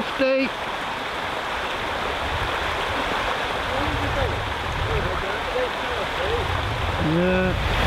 Left. Yeah.